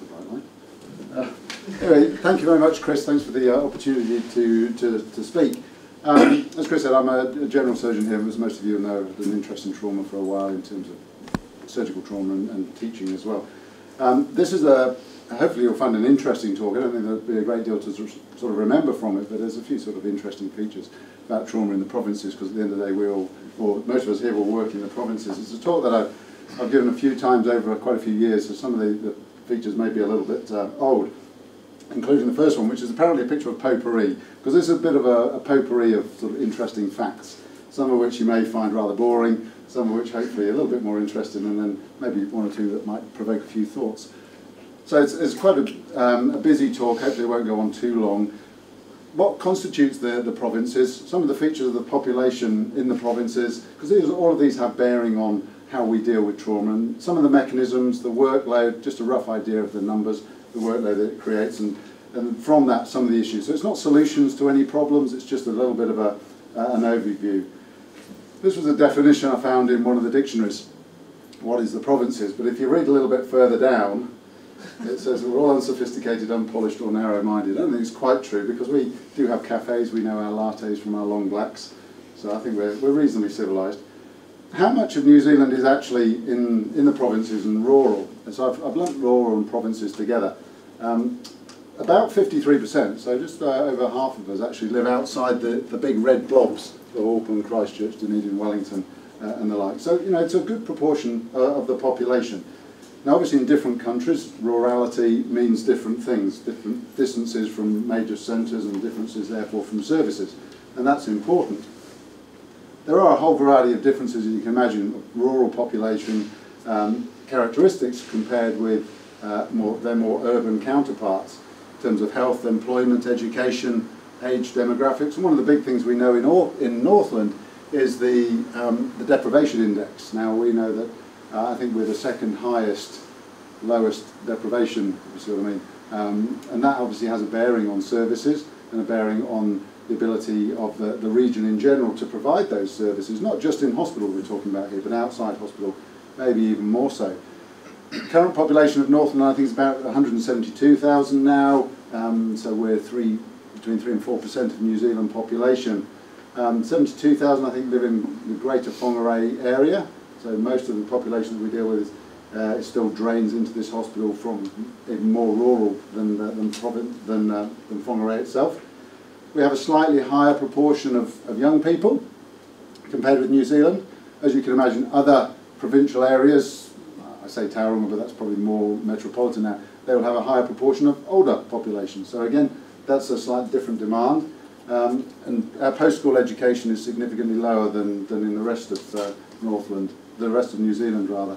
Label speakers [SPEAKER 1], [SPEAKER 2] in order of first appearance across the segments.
[SPEAKER 1] That's a. Uh, anyway, thank you very much, Chris. Thanks for the uh, opportunity to, to, to speak. Um, as Chris said, I'm a, general surgeon here, as most of you know, I've had an interest in trauma for a while in terms of surgical trauma and, and teaching as well. Um, this is a, hopefully you'll find an interesting talk. I don't think there'll be a great deal to sort of remember from it, but there's a few sort of interesting features about trauma in the provinces, because at the end of the day, we all, or most of us here will work in the provinces. It's a talk that I've, I've given a few times over quite a few years, so some of the, the features may be a little bit uh, old, including the first one, which is apparently a picture of potpourri, because this is a bit of a, a potpourri of sort of interesting facts, some of which you may find rather boring, some of which hopefully a little bit more interesting, and then maybe one or two that might provoke a few thoughts. So it's, it's quite a, um, a busy talk, hopefully it won't go on too long. What constitutes the, the provinces, some of the features of the population in the provinces, because all of these have bearing on how we deal with trauma, and some of the mechanisms, the workload, just a rough idea of the numbers, the workload that it creates, and, and from that some of the issues. So it's not solutions to any problems, it's just a little bit of a, uh, an overview. This was a definition I found in one of the dictionaries, what is the provinces, but if you read a little bit further down, it says we're all unsophisticated, unpolished or narrow-minded. I don't think it's quite true because we do have cafes, we know our lattes from our long blacks, so I think we're, we're reasonably civilised. How much of New Zealand is actually in, in the provinces and rural? And so I've, I've lumped rural and provinces together. Um, about 53%, so just uh, over half of us actually live outside the, the big red blobs of Auckland, Christchurch, Dunedin, Wellington, uh, and the like. So, you know, it's a good proportion uh, of the population. Now, obviously, in different countries, rurality means different things, different distances from major centres and differences, therefore, from services, and that's important. There are a whole variety of differences, as you can imagine, rural population um, characteristics compared with uh, more, their more urban counterparts in terms of health, employment, education, age demographics. And one of the big things we know in, in Northland is the, um, the deprivation index. Now we know that uh, I think we're the second highest, lowest deprivation, if you see what I mean. Um, and that obviously has a bearing on services and a bearing on the ability of the, the region in general to provide those services, not just in hospital we're talking about here, but outside hospital, maybe even more so. Current population of Northland, I think, is about 172,000 now, um, so we're three between 3 and 4% of New Zealand population. Um, 72,000 I think live in the greater Whangarei area, so most of the population that we deal with is, uh, still drains into this hospital from even more rural than, uh, than, than, uh, than Whangarei itself. We have a slightly higher proportion of, of young people compared with New Zealand. As you can imagine, other provincial areas, I say Tauranga, but that's probably more metropolitan now, they will have a higher proportion of older population. So again, that's a slightly different demand. Um, and our post-school education is significantly lower than, than in the rest of uh, Northland, the rest of New Zealand rather.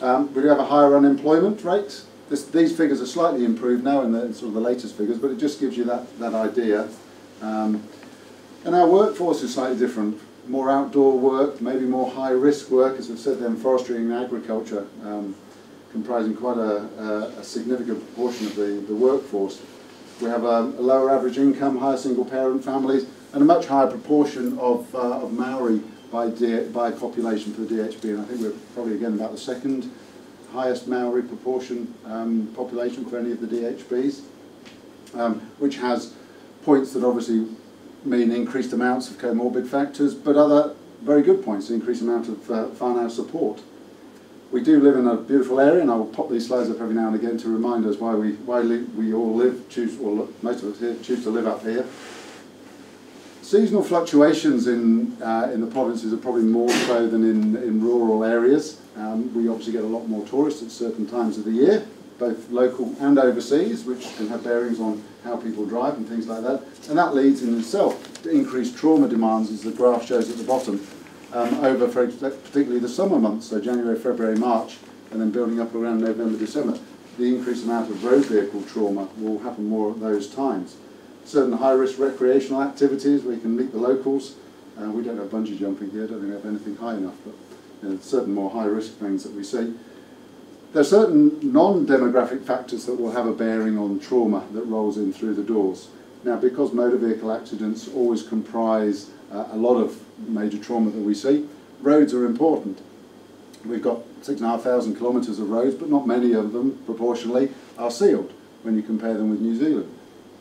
[SPEAKER 1] Um, we do have a higher unemployment rate. This, these figures are slightly improved now in the in sort of the latest figures, but it just gives you that, that idea. Um, and our workforce is slightly different. More outdoor work, maybe more high-risk work, as I've said then, forestry and agriculture, um, comprising quite a, a, a significant proportion of the, the workforce. We have a, a lower average income, higher single parent families, and a much higher proportion of, uh, of Maori by, by population for the DHB. And I think we're probably again about the second highest Maori proportion um, population for any of the DHBs, um, which has points that obviously mean increased amounts of comorbid factors, but other very good points, increased amount of uh, whānau support we do live in a beautiful area, and I will pop these slides up every now and again to remind us why we why we all live, choose, or most of us here choose to live up here. Seasonal fluctuations in uh, in the provinces are probably more so than in in rural areas. Um, we obviously get a lot more tourists at certain times of the year, both local and overseas, which can have bearings on how people drive and things like that. And that leads in itself to increased trauma demands, as the graph shows at the bottom, um, over for particularly the summer months, so January, February, March, and then building up around November, December. The increased amount of road vehicle trauma will happen more at those times. Certain high-risk recreational activities where you can meet the locals. Uh, we don't have bungee jumping here, don't think we have anything high enough, but you know, certain more high-risk things that we see. There are certain non-demographic factors that will have a bearing on trauma that rolls in through the doors. Now, because motor vehicle accidents always comprise uh, a lot of major trauma that we see. Roads are important. we've got six and a half thousand kilometres of roads, but not many of them, proportionally, are sealed when you compare them with New Zealand.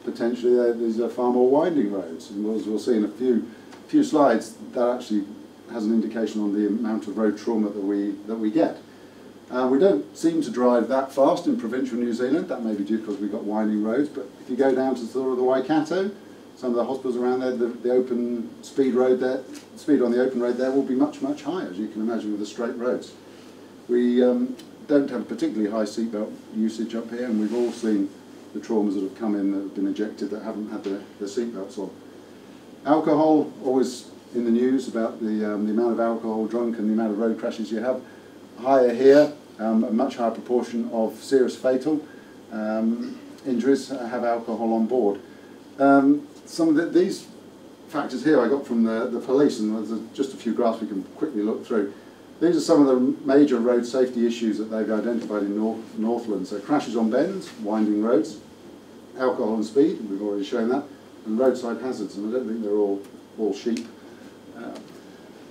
[SPEAKER 1] Potentially, these are far more winding roads, and as we'll see in a few few slides, that actually has an indication on the amount of road trauma that we that we get. Uh, we don't seem to drive that fast in provincial New Zealand. That may be due because we've got winding roads, but if you go down to sort of the Waikato, some of the hospitals around there, the, the open speed road there, speed on the open road there will be much, much higher, as you can imagine with the straight roads. We um, don't have particularly high seatbelt usage up here, and we've all seen the traumas that have come in that have been ejected that haven't had their, their seatbelts on. Alcohol, always in the news about the, um, the amount of alcohol drunk and the amount of road crashes you have. Higher here, um, a much higher proportion of serious fatal um, injuries have alcohol on board. Um, some of the, these factors here I got from the, the police, and there's just a few graphs we can quickly look through. These are some of the major road safety issues that they've identified in North, Northland. So crashes on bends, winding roads, alcohol and speed, and we've already shown that, and roadside hazards, and I don't think they're all, all sheep. Uh,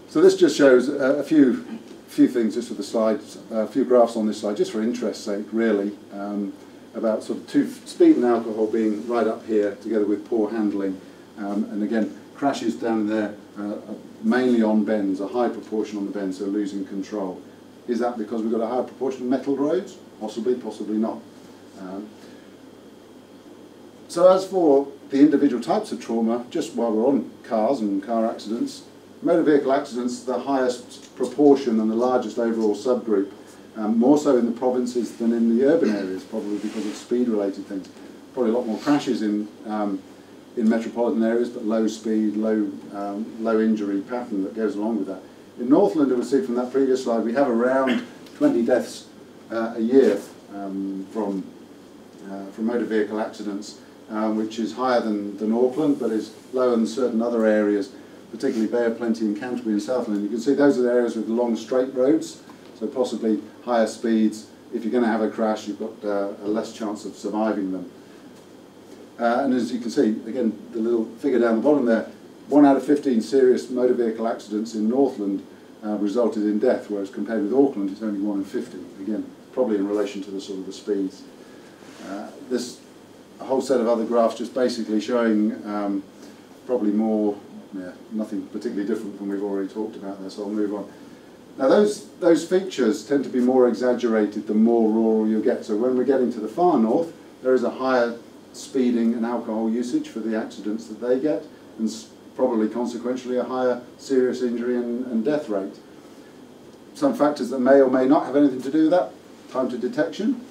[SPEAKER 1] so this just shows a, few few things just for the slides, a few graphs on this slide, just for interest's sake, really, um, about sort of two, speed and alcohol being right up here, together with poor handling, um, and again, crashes down there, uh, mainly on bends, a high proportion on the bends, so losing control. Is that because we've got a high proportion of metal roads? Possibly, possibly not. Um, so as for the individual types of trauma, just while we're on cars and car accidents, motor vehicle accidents, the highest proportion and the largest overall subgroup, um, more so in the provinces than in the urban areas, probably because of speed-related things. Probably a lot more crashes in um, in metropolitan areas, but low speed, low um, low injury pattern that goes along with that. In Northland, as we see from that previous slide, we have around 20 deaths uh, a year um, from uh, from motor vehicle accidents, um, which is higher than, than Auckland, but is lower than certain other areas particularly Bay of Plenty and Canterbury and Southland. You can see those are the areas with long straight roads, so possibly higher speeds. If you're going to have a crash, you've got uh, a less chance of surviving them. Uh, and as you can see, again, the little figure down the bottom there, one out of 15 serious motor vehicle accidents in Northland uh, resulted in death, whereas compared with Auckland, it's only one in 50. Again, probably in relation to the sort of the speeds. Uh, this a whole set of other graphs just basically showing um, probably more yeah, nothing particularly different from we've already talked about there, so I'll move on. Now those, those features tend to be more exaggerated the more rural you get. So when we're getting to the far north, there is a higher speeding and alcohol usage for the accidents that they get, and probably consequentially a higher serious injury and, and death rate. Some factors that may or may not have anything to do with that, time to detection,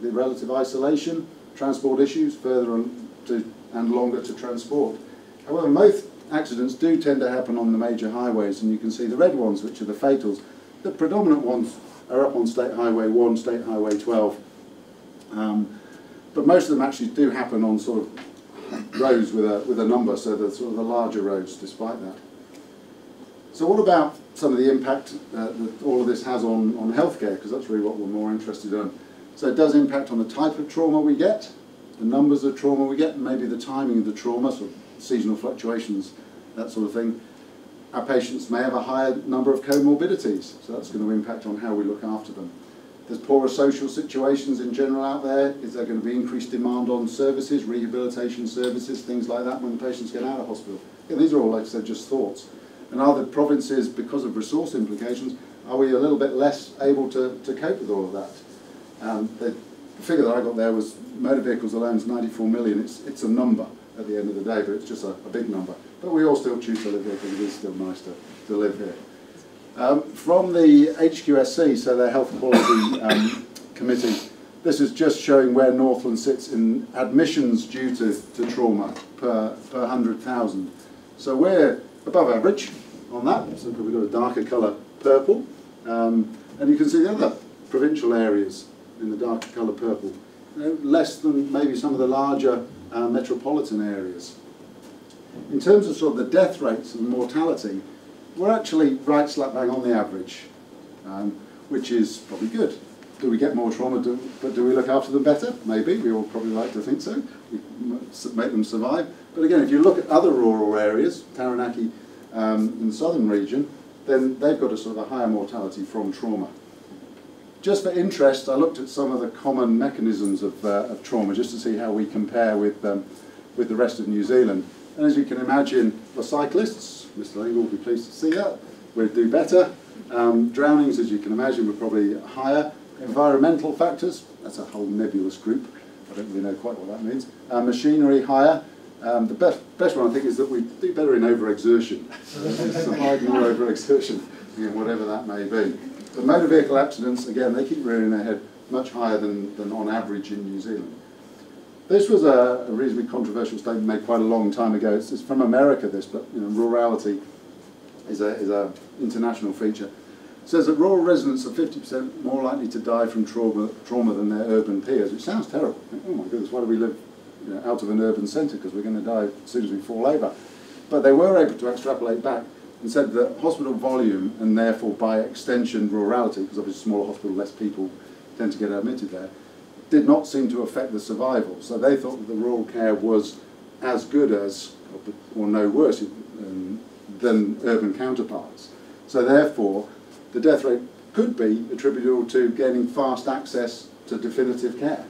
[SPEAKER 1] the relative isolation, transport issues, further on to, and longer to transport. However, most, accidents do tend to happen on the major highways, and you can see the red ones, which are the fatals. The predominant ones are up on State Highway 1, State Highway 12. Um, but most of them actually do happen on sort of roads with a, with a number, so the sort of the larger roads despite that. So what about some of the impact uh, that all of this has on, on healthcare, because that's really what we're more interested in. So it does impact on the type of trauma we get, the numbers of trauma we get, and maybe the timing of the trauma, so seasonal fluctuations, that sort of thing. Our patients may have a higher number of comorbidities, so that's going to impact on how we look after them. There's poorer social situations in general out there. Is there going to be increased demand on services, rehabilitation services, things like that when the patients get out of hospital? Yeah, these are all, like I said, just thoughts. And are the provinces, because of resource implications, are we a little bit less able to, to cope with all of that? Um, the figure that I got there was motor vehicles alone is 94 million. It's, it's a number at the end of the day, but it's just a, a big number. But we all still choose to live here because it is still nice to, to live here. Um, from the HQSC, so their Health Quality um, Committee, this is just showing where Northland sits in admissions due to, to trauma per, per 100,000. So we're above average on that, so we've got a darker colour purple. Um, and you can see the other provincial areas in the darker colour purple. Know, less than maybe some of the larger uh, metropolitan areas. In terms of sort of the death rates and mortality, we're actually right slap bang on the average, um, which is probably good. Do we get more trauma, do, but do we look after them better? Maybe, we all probably like to think so. We make them survive. But again, if you look at other rural areas, Taranaki um, in the southern region, then they've got a sort of a higher mortality from trauma. Just for interest, I looked at some of the common mechanisms of, uh, of trauma just to see how we compare with, um, with the rest of New Zealand. And as you can imagine, for cyclists, Mr. Lingle will be pleased to see that, we'd do better. Um, drownings, as you can imagine, were probably higher. Environmental factors, that's a whole nebulous group. I don't really know quite what that means. Uh, machinery, higher. Um, the best, best one, I think, is that we do better in overexertion. survive more overexertion, whatever that may be. The motor vehicle accidents, again, they keep rearing their head much higher than, than on average in New Zealand. This was a, a reasonably controversial statement made quite a long time ago. It's, it's from America, this, but you know, rurality is a is a international feature. It says that rural residents are 50% more likely to die from trauma, trauma than their urban peers, which sounds terrible. Oh my goodness, why do we live you know, out of an urban centre? Because we're going to die as soon as we fall over. But they were able to extrapolate back and said that hospital volume and therefore by extension rurality, because obviously smaller hospital, less people tend to get admitted there, did not seem to affect the survival. So they thought that the rural care was as good as, or no worse um, than urban counterparts. So therefore, the death rate could be attributable to gaining fast access to definitive care,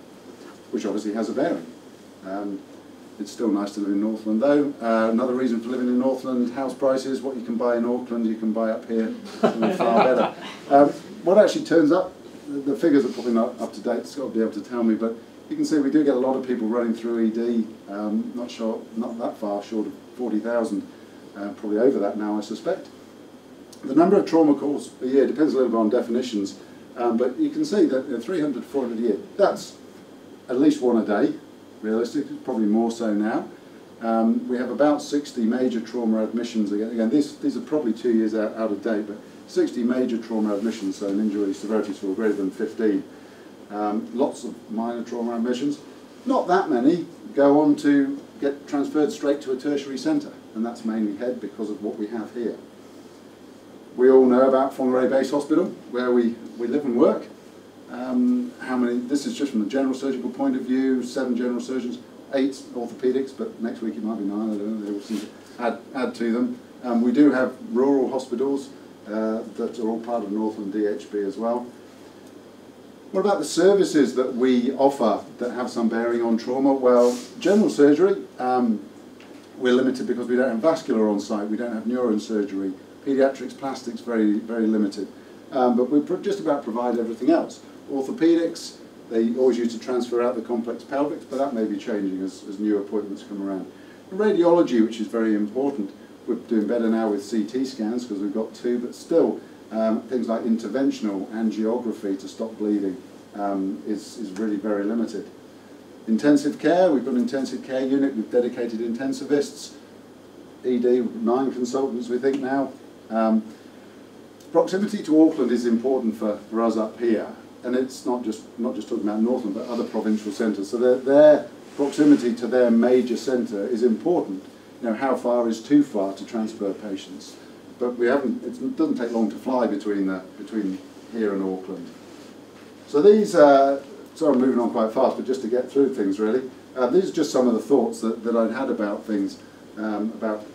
[SPEAKER 1] which obviously has a bearing. Um, it's still nice to live in Northland though. Uh, another reason for living in Northland, house prices, what you can buy in Auckland, you can buy up here, far better. Um, what actually turns up, the figures are probably not up to date, Scott will be able to tell me, but you can see we do get a lot of people running through ED, um, not short, not that far short of 40,000, uh, probably over that now I suspect. The number of trauma calls a year depends a little bit on definitions, um, but you can see that you know, 300 400 a year, that's at least one a day, realistically, probably more so now. Um, we have about 60 major trauma admissions. Again, again these, these are probably two years out, out of date, but 60 major trauma admissions, so an injury severity score greater than 15. Um, lots of minor trauma admissions. Not that many go on to get transferred straight to a tertiary centre, and that's mainly head because of what we have here. We all know about Whangarei Base Hospital, where we, we live and work. Um, how many, this is just from the general surgical point of view, seven general surgeons, eight orthopaedics, but next week it might be nine, I don't know, they all seem to add, add to them. Um, we do have rural hospitals uh, that are all part of Northland DHB as well. What about the services that we offer that have some bearing on trauma? Well, general surgery, um, we're limited because we don't have vascular on site, we don't have neurosurgery. Pediatrics, plastics, very, very limited. Um, but we just about provide everything else. Orthopedics, they always used to transfer out the complex pelvics, but that may be changing as, as new appointments come around. radiology, which is very important, we're doing better now with CT scans because we've got two, but still um, things like interventional angiography to stop bleeding um, is, is really very limited. Intensive care, we've got an intensive care unit with dedicated intensivists, ED, nine consultants we think now. Um, proximity to Auckland is important for, for us up here and it's not just not just talking about Northland, but other provincial centres. So their, their proximity to their major centre is important. You know, how far is too far to transfer patients? But we haven't. It doesn't take long to fly between the, between here and Auckland. So these. Uh, sorry, I'm moving on quite fast, but just to get through things really. Uh, these are just some of the thoughts that, that I'd had about things, um, about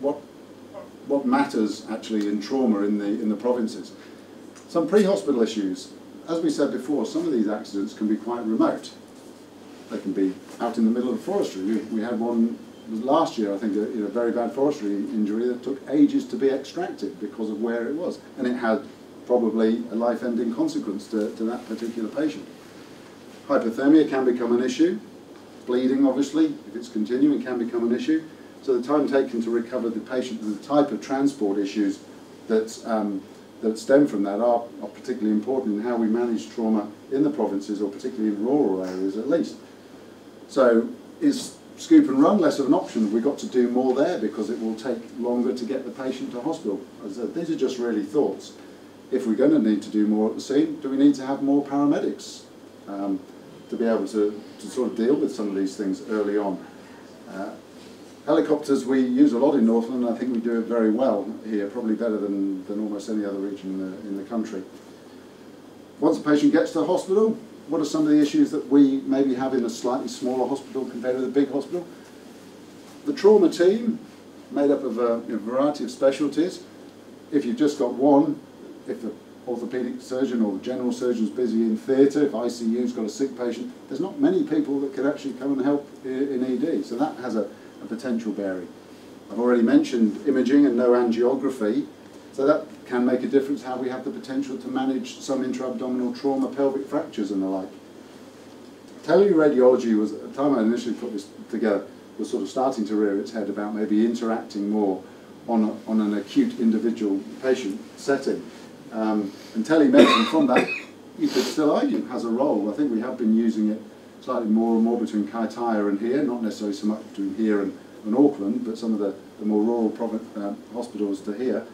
[SPEAKER 1] what what matters actually in trauma in the in the provinces. Some pre-hospital issues. As we said before, some of these accidents can be quite remote. They can be out in the middle of the forestry. We, we had one last year, I think, a very bad forestry injury that took ages to be extracted because of where it was. And it had probably a life-ending consequence to, to that particular patient. Hypothermia can become an issue. Bleeding, obviously, if it's continuing, can become an issue. So the time taken to recover the patient and the type of transport issues that um, that stem from that are, are particularly important in how we manage trauma in the provinces, or particularly in rural areas at least. So is scoop and run less of an option? We've got to do more there because it will take longer to get the patient to hospital. These are just really thoughts. If we're going to need to do more at the scene, do we need to have more paramedics um, to be able to, to sort of deal with some of these things early on? Uh, Helicopters we use a lot in Northland, I think we do it very well here, probably better than, than almost any other region in the, in the country. Once a patient gets to the hospital, what are some of the issues that we maybe have in a slightly smaller hospital compared to the big hospital? The trauma team, made up of a variety of specialties, if you've just got one, if the orthopaedic surgeon or the general surgeon's busy in theatre, if ICU's got a sick patient, there's not many people that could actually come and help in ED. So that has a, a potential bearing. I've already mentioned imaging and no angiography. So that can make a difference how we have the potential to manage some intra-abdominal trauma, pelvic fractures and the like. Teleradiology was, at the time I initially put this together, was sort of starting to rear its head about maybe interacting more on, a, on an acute individual patient setting. Um, and telemedicine from that, you could still argue, has a role. I think we have been using it slightly more and more between Kaitaia and here, not necessarily so much between here and, and Auckland, but some of the, the more rural uh, hospitals to here.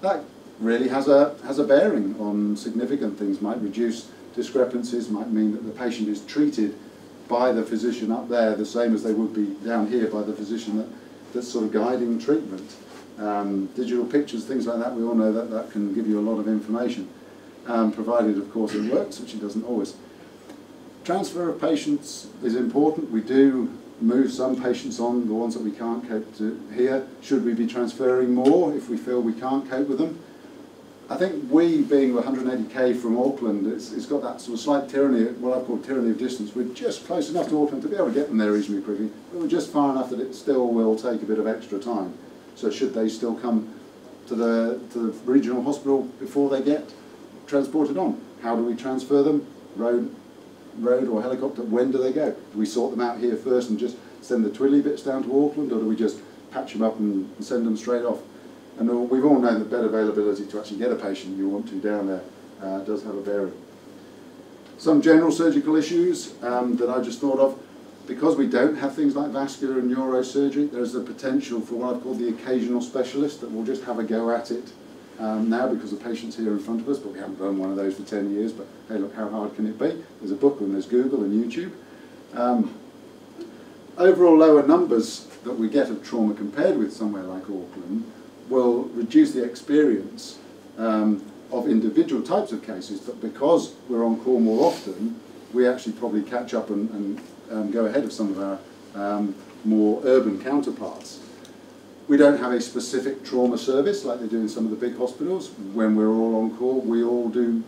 [SPEAKER 1] That really has a, has a bearing on significant things, might reduce discrepancies, might mean that the patient is treated by the physician up there the same as they would be down here by the physician that, that's sort of guiding treatment. Um, digital pictures, things like that, we all know that that can give you a lot of information, um, provided of course it works, which it doesn't always. Transfer of patients is important. We do move some patients on, the ones that we can't cope to here. Should we be transferring more if we feel we can't cope with them? I think we, being 180k from Auckland, it's, it's got that sort of slight tyranny, what I call tyranny of distance. We're just close enough to Auckland to be able to get them there reasonably quickly, but we're just far enough that it still will take a bit of extra time. So should they still come to the, to the regional hospital before they get transported on? How do we transfer them? Road, road or helicopter? When do they go? Do we sort them out here first and just send the twiddly bits down to Auckland, or do we just patch them up and send them straight off? And we've all known that bed availability to actually get a patient you want to down there uh, does have a bearing. Some general surgical issues um, that I just thought of. Because we don't have things like vascular and neurosurgery, there's the potential for what I've called the occasional specialist that will just have a go at it um, now because the patient's here in front of us, but we haven't done one of those for 10 years, but hey, look, how hard can it be? There's a book and there's Google and YouTube. Um, overall lower numbers that we get of trauma compared with somewhere like Auckland will reduce the experience um, of individual types of cases, but because we're on call more often, we actually probably catch up and, and um, go ahead of some of our um, more urban counterparts. We don't have a specific trauma service like they do in some of the big hospitals. When we're all on call, we all do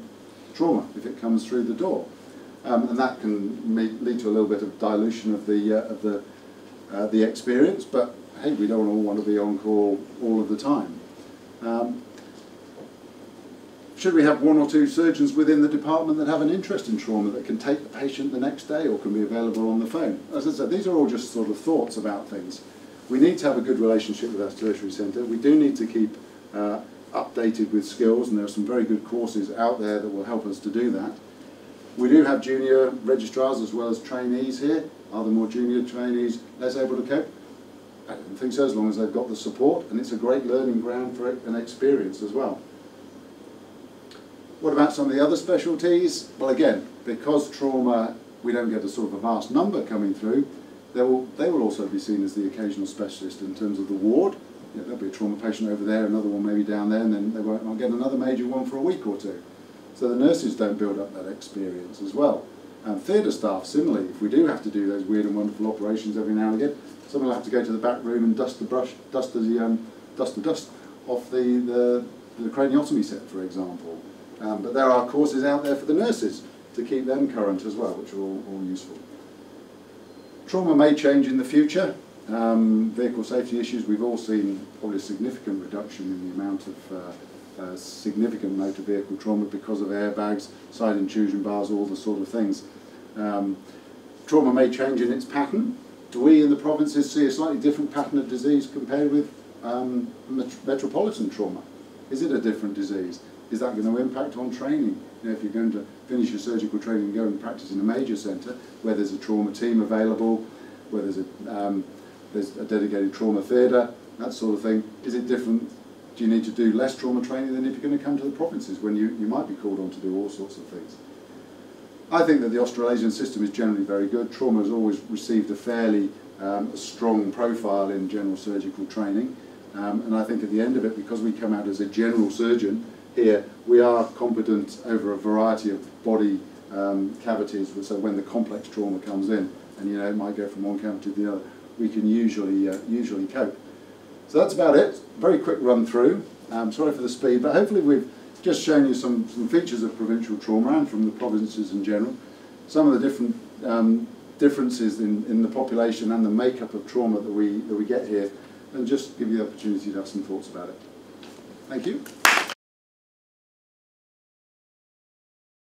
[SPEAKER 1] trauma if it comes through the door. Um, and that can lead to a little bit of dilution of the, uh, of the, uh, the experience, but hey, we don't all want to be on call all of the time. Um, should we have one or two surgeons within the department that have an interest in trauma that can take the patient the next day or can be available on the phone? As I said, these are all just sort of thoughts about things. We need to have a good relationship with our tertiary centre. We do need to keep uh, updated with skills, and there are some very good courses out there that will help us to do that. We do have junior registrars as well as trainees here. Are the more junior trainees less able to cope? I don't think so, as long as they've got the support, and it's a great learning ground for an experience as well. What about some of the other specialties? Well, again, because trauma, we don't get a sort of a vast number coming through, they will, they will also be seen as the occasional specialist in terms of the ward. There'll be a trauma patient over there, another one maybe down there, and then they won't not get another major one for a week or two. So the nurses don't build up that experience as well. And theatre staff, similarly, if we do have to do those weird and wonderful operations every now and again, Someone will have to go to the back room and dust the brush, dust the um, dust the dust off the, the, the craniotomy set, for example. Um, but there are courses out there for the nurses to keep them current as well, which are all, all useful. Trauma may change in the future. Um, vehicle safety issues, we've all seen probably a significant reduction in the amount of uh, uh, significant motor vehicle trauma because of airbags, side intrusion bars, all the sort of things. Um, trauma may change in its pattern. Do we in the provinces see a slightly different pattern of disease compared with um, met metropolitan trauma? Is it a different disease? Is that going to impact on training? You know, if you're going to finish your surgical training and go and practice in a major centre where there's a trauma team available, where there's a, um, there's a dedicated trauma theatre, that sort of thing, is it different? Do you need to do less trauma training than if you're going to come to the provinces when you, you might be called on to do all sorts of things? I think that the Australasian system is generally very good. Trauma has always received a fairly um, strong profile in general surgical training. Um, and I think at the end of it, because we come out as a general surgeon here, we are competent over a variety of body um, cavities. So when the complex trauma comes in, and you know it might go from one cavity to the other, we can usually uh, usually cope. So that's about it. Very quick run through. Um, sorry for the speed, but hopefully we've just shown you some, some features of provincial trauma and from the provinces in general, some of the different um, differences in, in the population and the makeup of trauma that we, that we get here, and just give you the opportunity to have some thoughts about it. Thank you.